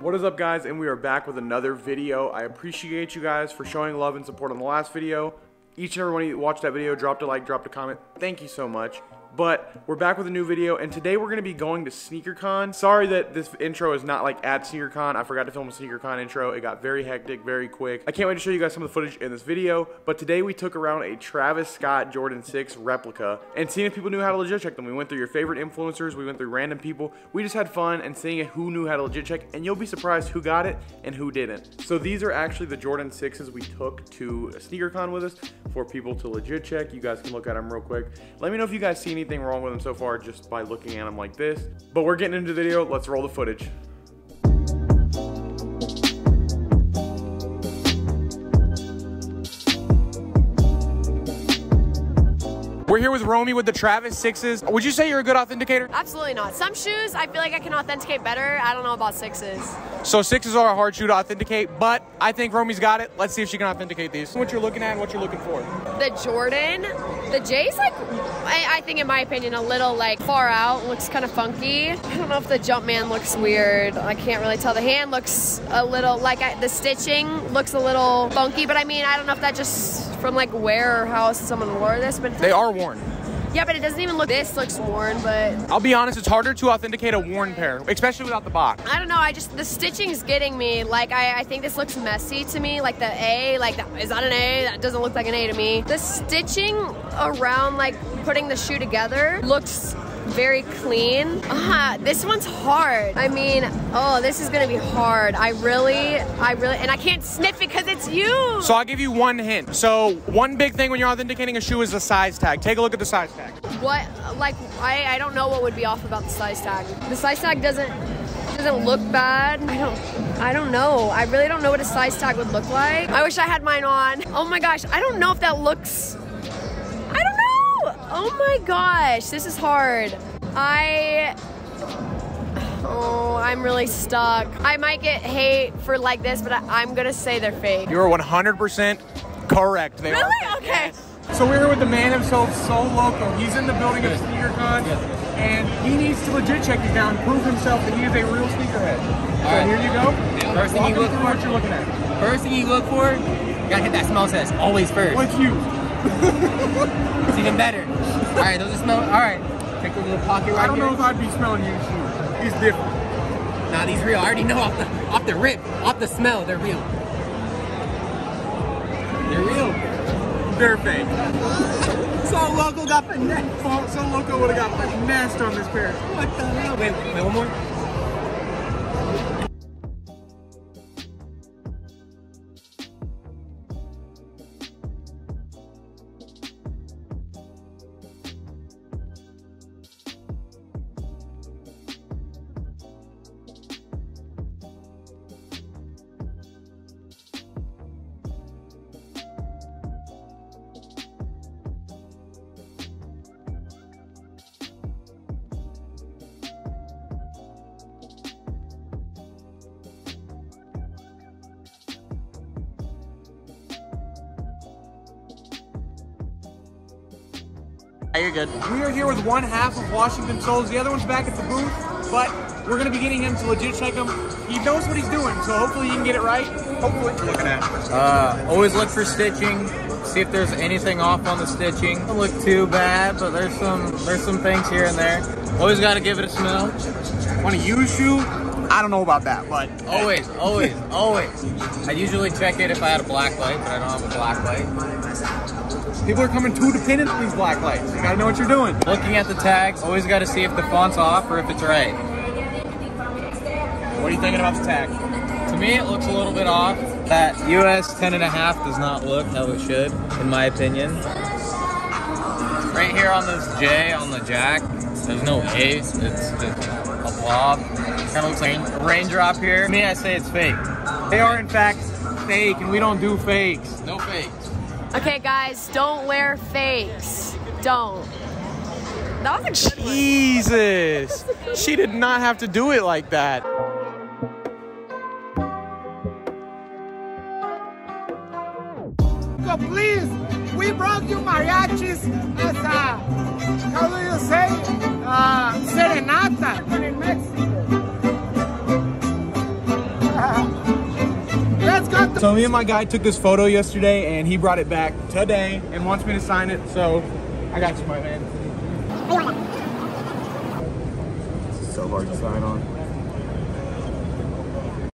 What is up guys and we are back with another video. I appreciate you guys for showing love and support on the last video. Each and every one of you watched that video, dropped a like, dropped a comment. Thank you so much. But we're back with a new video, and today we're going to be going to SneakerCon. Sorry that this intro is not like at SneakerCon. I forgot to film a SneakerCon intro. It got very hectic, very quick. I can't wait to show you guys some of the footage in this video. But today we took around a Travis Scott Jordan 6 replica and seeing if people knew how to legit check them. We went through your favorite influencers. We went through random people. We just had fun and seeing who knew how to legit check, and you'll be surprised who got it and who didn't. So these are actually the Jordan 6s we took to SneakerCon with us for people to legit check. You guys can look at them real quick. Let me know if you guys see anything wrong with them so far just by looking at them like this. But we're getting into the video. Let's roll the footage. We're here with Romy with the Travis Sixes. Would you say you're a good authenticator? Absolutely not. Some shoes I feel like I can authenticate better. I don't know about sixes. So sixes are a hard shoe to authenticate, but I think Romy's got it. Let's see if she can authenticate these. What you're looking at and what you're looking for. The Jordan, the J's like, I, I think in my opinion, a little like far out. Looks kind of funky. I don't know if the Jumpman looks weird. I can't really tell. The hand looks a little like I, the stitching looks a little funky, but I mean, I don't know if that just from like where or how someone wore this, but they are worn. Yeah, but it doesn't even look, this looks worn, but. I'll be honest, it's harder to authenticate a worn pair, especially without the box. I don't know, I just, the stitching's getting me. Like, I, I think this looks messy to me. Like the A, like, that, is that an A? That doesn't look like an A to me. The stitching around, like, putting the shoe together looks very clean. Ah, this one's hard. I mean, oh, this is gonna be hard. I really, I really, and I can't sniff it because it's you. So I'll give you one hint. So one big thing when you're authenticating a shoe is the size tag. Take a look at the size tag. What, like, I, I don't know what would be off about the size tag. The size tag doesn't, doesn't look bad. I don't, I don't know. I really don't know what a size tag would look like. I wish I had mine on. Oh my gosh, I don't know if that looks my gosh, this is hard. I Oh, I'm really stuck. I might get hate for like this, but I, am gonna say they're fake. You're 100% correct. They really? Are okay. Yes. So we're here with the man himself, Sol Loco. He's in the building of SneakerCon, and he needs to legit check these down, prove himself that he is a real sneakerhead. All so right. here you go. Yeah. First thing you look for, what you're looking at. First thing you look for, you gotta hit that smell test. Always first. What's you? It's even better. All right, those are smell. All right, take a little pocket right I don't here. know if I'd be smelling used shoes. He's different. Nah, these real. I already know off the off the rip, off the smell, they're real. They're real. They're fake. so local got finesse. So local would have got finessed on this pair. What the hell? Wait, wait, one more. You're good. We are here with one half of Washington Soles. The other one's back at the booth, but we're going to be getting him to legit check him. He knows what he's doing, so hopefully he can get it right. Hopefully. Looking at. Uh, always look for stitching. See if there's anything off on the stitching. Don't look too bad, but there's some there's some things here and there. Always got to give it a smell. On a used shoe, I don't know about that, but always, always, always. I usually check it if I had a black light, but I don't have a black light. People are coming too dependent on these black lights. You gotta know what you're doing. Looking at the tags, always gotta see if the font's off or if it's right. What are you thinking about the tag? To me, it looks a little bit off. That US 10 and a half does not look how it should, in my opinion. Right here on this J on the jack, there's no A, it's just a blob. Kind of looks like a raindrop here. To me, I say it's fake. They are in fact fake, and we don't do fakes. No fakes. Okay, guys, don't wear fakes. Don't. That was a good Jesus. She did not have to do it like that. So please, we brought you mariachis as a, how do you say, uh, serenata. Let's go. So me and my guy took this photo yesterday, and he brought it back today and wants me to sign it. So I got you, my man. This is so hard to sign on.